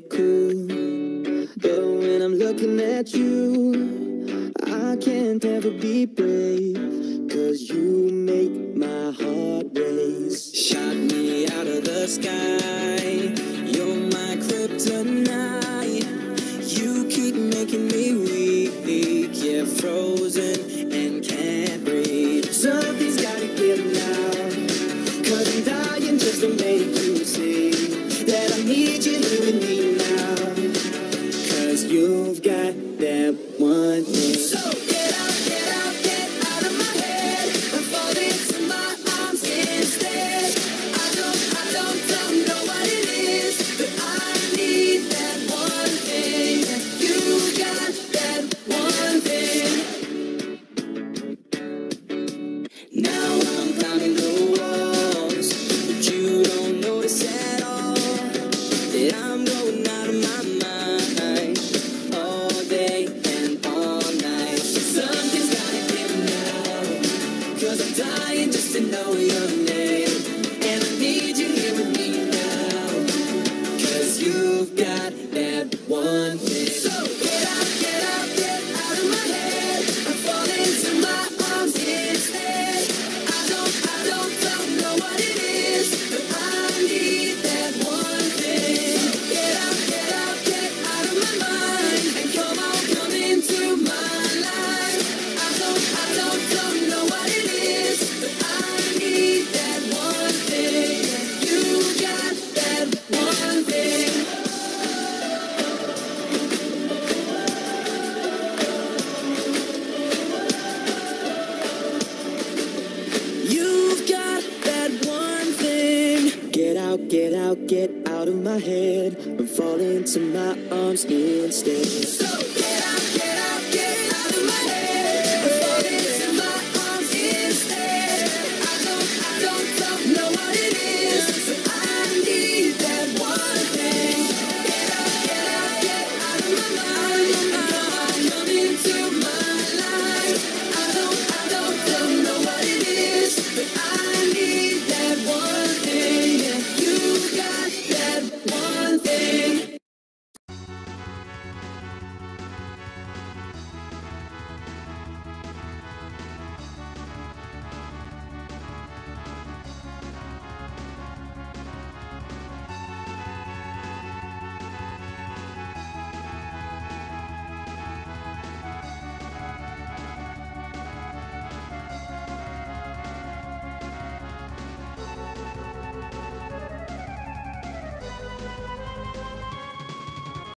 cool But when I'm looking at you, I can't ever be brave. Cause you make my heart race. Shot me out of the sky. You're my kryptonite. You keep making me weak. Yeah, frozen and can't breathe. Something's gotta give now. Cause I'm dying just to make you see that I need you here in me. one thing. So out, get out, get out of my head and fall into my arms instead. So get out, get out, get out.